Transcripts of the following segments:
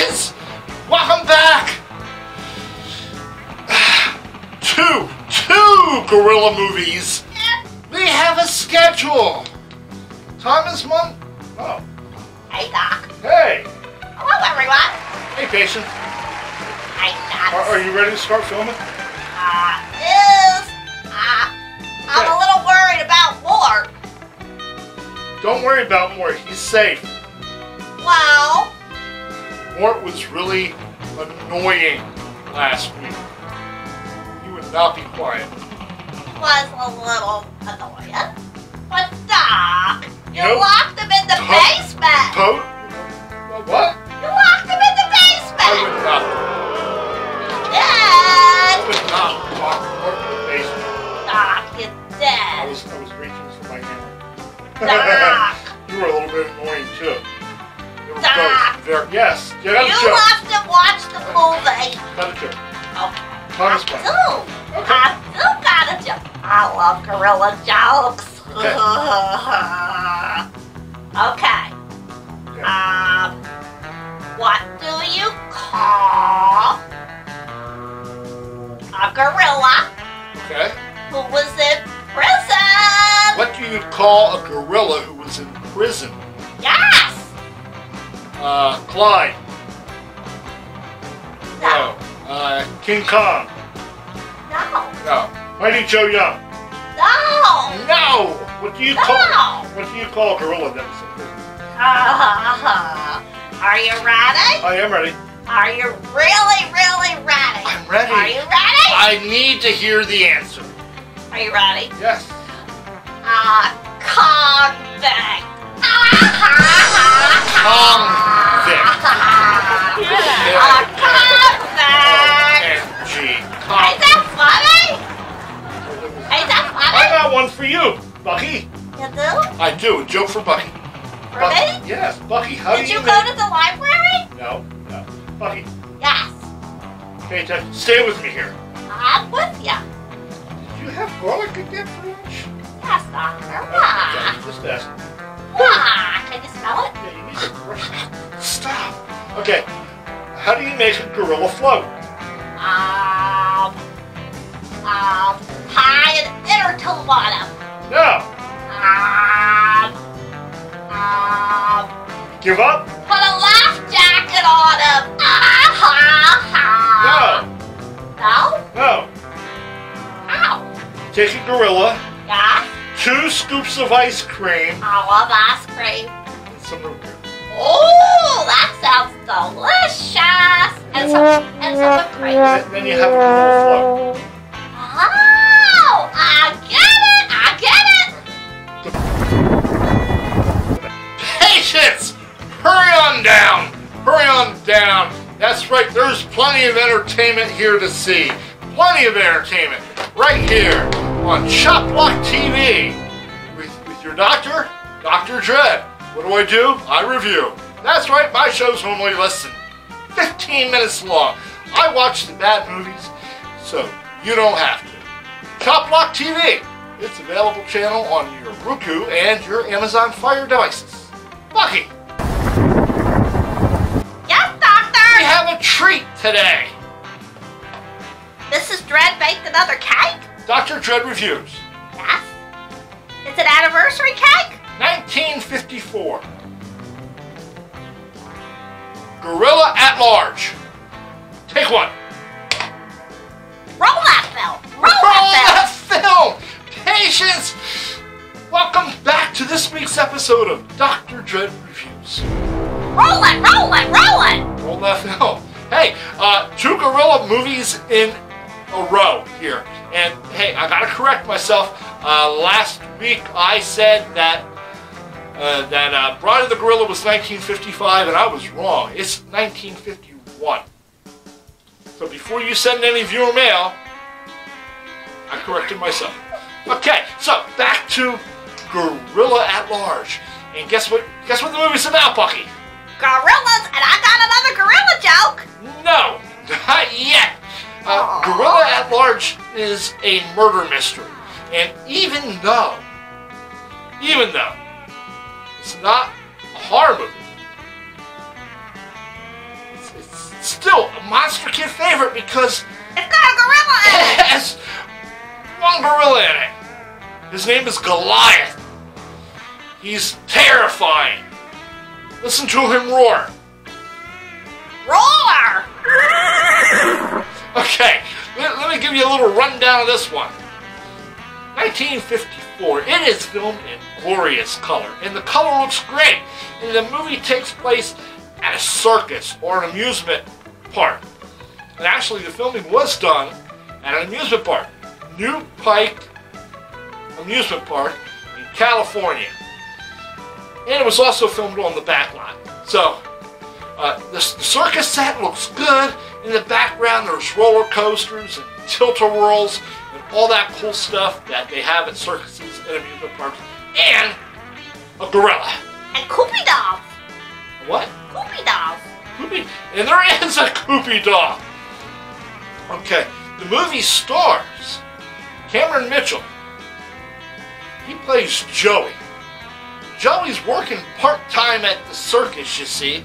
Hey! Patience! Welcome back! Two, two gorilla movies. We have a schedule. Time is month. Oh, Hey, Doc. hey. Hello, everyone. Hey, Patience. Hey, Doc. Are, are you ready to start filming? Uh, is, uh, I'm a little worried about Ward. Don't worry about Mort. He's safe. Well, Mort was really annoying last week. He would not be quiet. was a little annoying. But, Doc, you Nope. locked him in the Huh? basement. Po? What? You locked him in the basement. I would not. I would not lock Mort in the basement. Doc, you I dead. was, I was reaching for my camera. Doc. you were a little bit annoying too. Doc. both very. Yes, you got a You left him watch the movie. Got a joke. Okay. Time I do. I do got a joke. I love gorilla jokes. Okay. okay. Okay. Um, what do you call a gorilla Okay. who was in prison? What do you call a gorilla who was in prison? Yes. Uh, Clyde. No. Uh, King Kong. No. No. Mighty Joe Young. No. No. What do you call? No. What do you call gorilla was? Uh, are you ready? I am ready. Are you really, really ready? I'm ready. Are you ready? I need to hear the answer. Are you ready? Yes. Uh. Convict. I do. A joke for Bucky. For Bucky. me? Yes, Bucky. How Did do you Did you go to the library? No, no. Bucky, Yes. pay attention. Stay with me here. I'm with you. Did you have garlic again for lunch? Yes, doctor. Okay, Why? just ask. Why? Can you smell it? Yeah, you need to brush. Stop. Okay. How do you make a gorilla float? Um, um, tie an inner tube on him. No. Give up? put a life jacket on him. Ah, ha, ha. No. No? No. How? Take a gorilla, Yeah? two scoops of ice cream, I love ice cream. and some root beer. Oh, that sounds delicious. And some, and some cream. And then you have a gorilla float. Hurry on down! Hurry on down! That's right, there's plenty of entertainment here to see. Plenty of entertainment right here on Chop Block TV with, with your doctor, Dr. Dread. What do I do? I review. That's right, my show's normally less than 15 minutes long. I watch the bad movies, so you don't have to. Chop Block TV. It's available channel on your Roku and your Amazon Fire devices. Bucky, treat today. Mrs. Dread baked another cake? Dr. Dread Reviews, Yes. It's an anniversary cake? 1954. Gorilla at Large. Take one. Roll that film. Roll Roll that that film! Patience! Welcome back to this week's episode of Dr. Dread Reviews. Roll it, roll it, roll it. Roll that film. Hey, uh, two gorilla movies in a row here. And hey, I gotta correct myself. Uh, last week I said that uh, that uh, Bride of the Gorilla was 1955, and I was wrong. It's 1951. So before you send any viewer mail, I corrected myself. Okay, so back to Gorilla at Large. And guess what? Guess what the movie's about, Bucky? Gorillas, and I got another gorilla joke. No, not yet. Uh, Gorilla at Large is a murder mystery. And even though, even though it's not a horror movie, It's still a Monster Kid favorite because It's got a gorilla in it it. has one gorilla in it. His name is Goliath. He's terrifying. Listen to him roar. Roar. Okay, let, let me give you a little rundown of this one. 1954. It is filmed in glorious color, and the color looks great. And the movie takes place at a circus or an amusement park. And actually, the filming was done at an amusement park, New Pike Amusement Park in California. And it was also filmed on the back lot. So, uh, the, the circus set looks good. In the background, there's roller coasters and tilt-a-whirls and all that cool stuff that they have at circuses and amusement parks. And a gorilla. And Kewpie dolls. What? Kewpie dolls. Kewpie. And there is a Kewpie dog. Okay, the movie stars Cameron Mitchell. He plays Joey. Joey's working part-time at the circus, you see,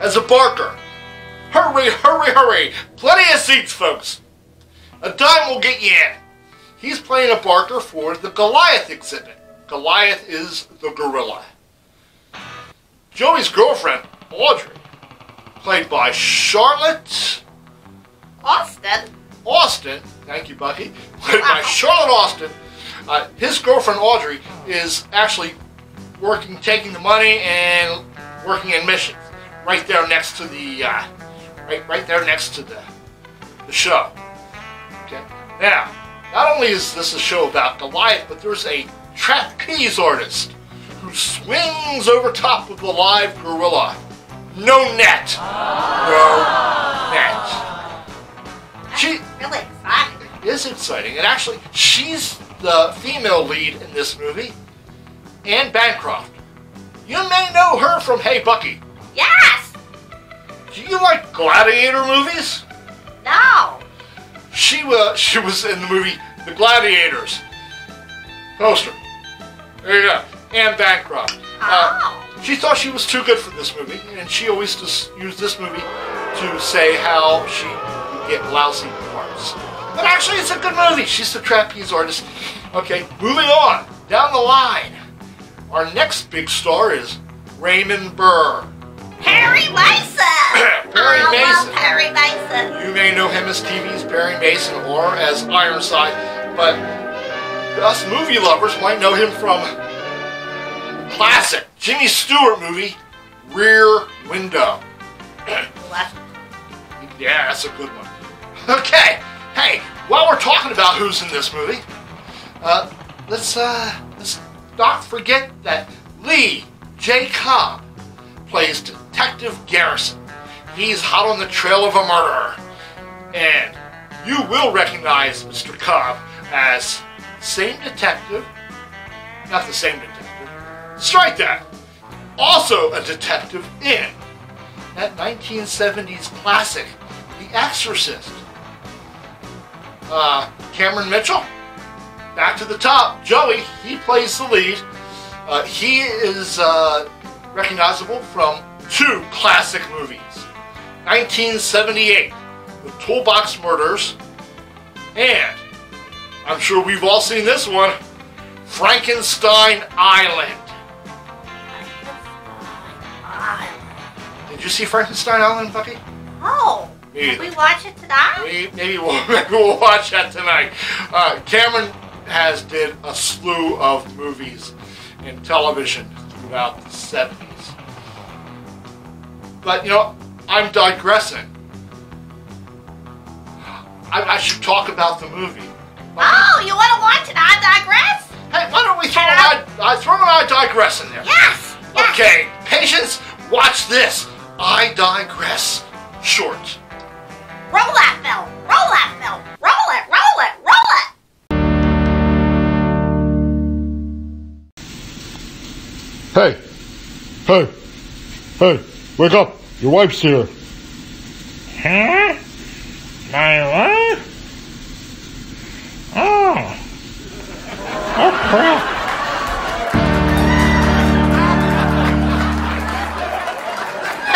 as a barker. Hurry, hurry, hurry! Plenty of seats, folks. A dime will get you in. He's playing a barker for the Goliath exhibit. Goliath is the gorilla. Joey's girlfriend, Audrey, played by Charlotte Austin. Austin, thank you, Bucky, played by Charlotte Austin. Uh, his girlfriend Audrey is actually working, taking the money and working in missions, right there next to the, uh, right, right there next to the, the show. Okay. Now, not only is this a show about Goliath, but there's a trapeze artist who swings over top of the live gorilla. No net. No net. She Really exciting. is exciting. And actually, she's the female lead in this movie. Anne Bancroft. You may know her from Hey Bucky. Yes. Do you like gladiator movies? No. She was she was in the movie The Gladiators. Poster. There you go. Anne Bancroft. Uh, Oh. she thought she was too good for this movie, and she always just used this movie to say how she would get lousy parts. But actually, it's a good movie. She's the trapeze artist. Okay, moving on down the line. Our next big star is Raymond Burr. Perry Mason. Perry I Mason. love Perry Mason. You may know him as TV's Perry Mason or as Ironside, but us movie lovers might know him from classic Jimmy Stewart movie Rear Window. Yeah, that's a good one. Okay, hey, while we're talking about who's in this movie, uh, let's uh, let's not forget that Lee J. Cobb plays Detective Garrison. He's hot on the trail of a murderer, and you will recognize Mr. Cobb as same detective, not the same detective. Strike that. Also a detective in that 1970s classic, The Exorcist. Uh, Cameron Mitchell, back to the top. Joey, he plays the lead. Uh, he is uh, recognizable from two classic movies 1978, The Toolbox Murders, and I'm sure we've all seen this one Frankenstein Island. Did you see Frankenstein Island, Bucky? Oh. Can we watch it tonight? Maybe, maybe, we'll, maybe we'll watch that tonight. Uh, Cameron has did a slew of movies and television throughout the 70s. But, you know, I'm digressing. I, I should talk about the movie. Oh, you want to watch it? I digress. Hey, why don't we throw Can an I, I throw an I digress in there? Yes. yes. Okay, patience, watch this. I digress short. Roll that film. Roll that film. Roll it. Roll it. Roll it. Hey! Hey! Hey! Wake up! Your wife's here. Huh? My what? Oh. Oh crap.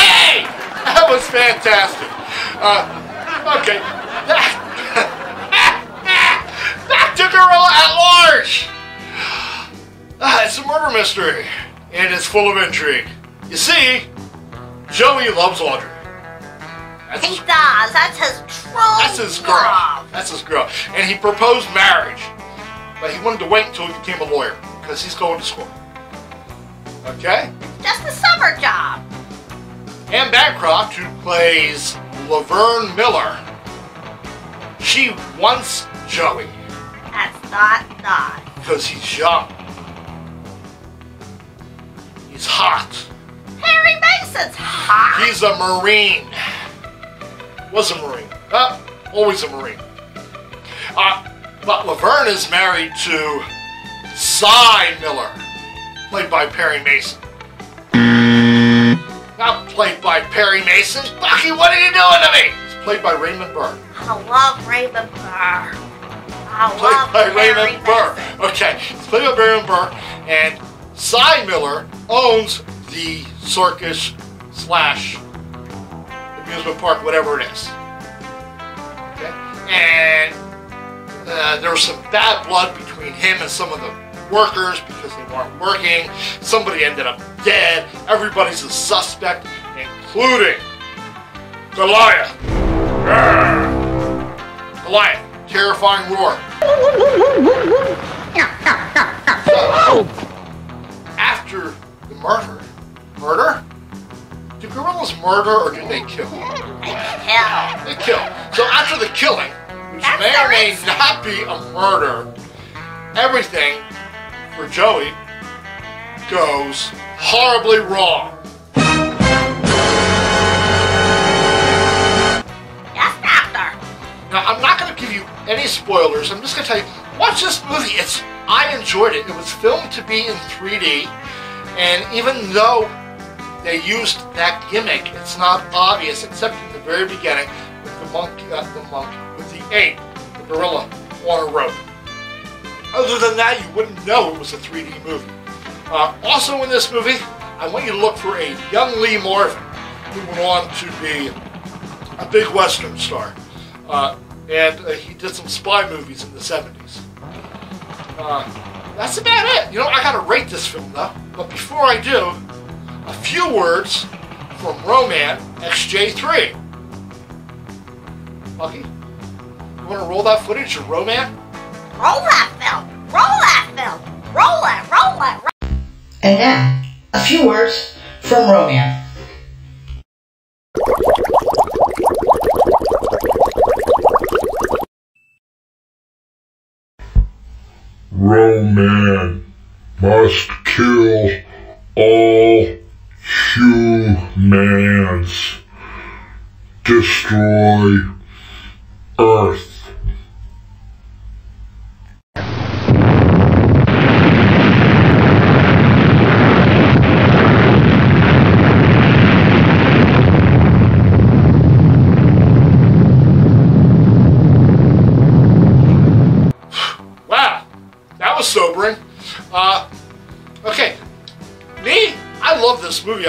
Hey! That was fantastic. fantastic. Uh, okay, back, back to Gorilla at Large. Uh, it's a murder mystery, and it's full of intrigue. You see, Joey loves Audrey. That's He his, does. That's his true that's his girl. love. That's his girl. And he proposed marriage, but he wanted to wait until he became a lawyer because he's going to school. Okay? Just a summer job. Anne Bancroft, who plays Laverne Miller, she wants Joey That's not nice. because he's young. He's hot. Hot. He's a Marine. Was a Marine. Uh, always a Marine. Uh, but Laverne is married to Cy Miller, played by Perry Mason. Not played by Perry Mason. Bucky, what are you doing to me? It's played by Raymond Burr. I love Raymond Burr. I Played love by Raymond Burr. Okay, it's played by Raymond Burr. And Cy Miller owns the circus slash amusement park, whatever it is. Okay? And uh, there was some bad blood between him and some of the workers because they weren't working. Somebody ended up dead. Everybody's a suspect, including Goliath. Goliath, terrifying roar. So, after the murder, murder? Do gorillas murder or do they kill? Hell. They kill. So after the killing, which That's may or may not be a murder, everything for Joey goes horribly wrong. Yes, Doctor. Now I'm not going to give you any spoilers. I'm just going to tell you, watch this movie. It's I enjoyed it. It was filmed to be in 3D, and even though they used that gimmick, it's not obvious except in the very beginning with the monkey, uh, the monkey, with the ape, the gorilla on a rope. Other than that, you wouldn't know it was a 3D movie. Uh, also in this movie, I want you to look for a young Lee Marvin, who went on to be a big Western star. Uh, and uh, he did some spy movies in the 70s. Uh, that's about it. You know, I gotta rate this film though. But before I do, a few words from Roman XJ3. Lucky, you wanna roll that footage of Roman? Roll that film. Roll that film. Roll it. Roll it. Roll And now, a few words from Roman. Roman must kill all humans. Destroy Earth.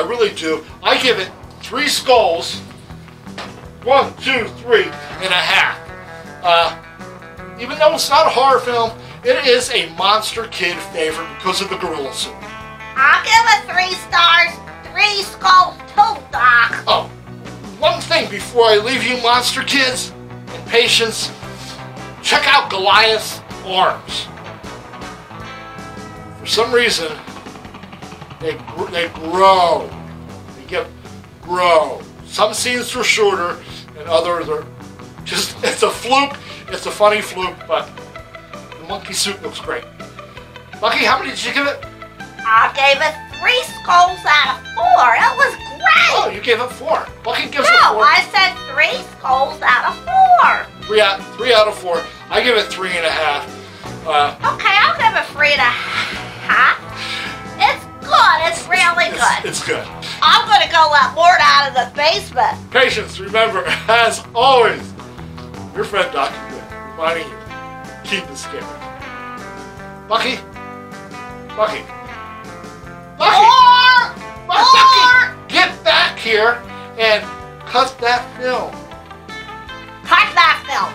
I really do. I give it three skulls. One, two, three and a half. Uh, even though it's not a horror film, it is a monster kid favorite because of the gorilla suit. I'll give it three stars. Three skulls too, Doc. Oh, one thing before I leave you, monster kids, and patience, check out Goliath's arms. For some reason, they they grow. They get grow. Some scenes are shorter, and others are just. It's a fluke. It's a funny fluke, but the monkey suit looks great. Lucky, how many did you give it? I gave it three skulls out of four. It was great. Oh, you gave it four. Bucky gives it four. no. I said three skulls out of four. Three out, three out of four. I give it three and a half. Uh, Okay, I'll give it three and a half. It's good. It's really good. it's good. I'm gonna go let Mort out of the basement. Patience, remember, as always, your friend Dr. Good, reminding you, keep it scary. Bucky? Bucky? Bucky! Bu- Bucky! Get back here and Cut that film. Cut that film.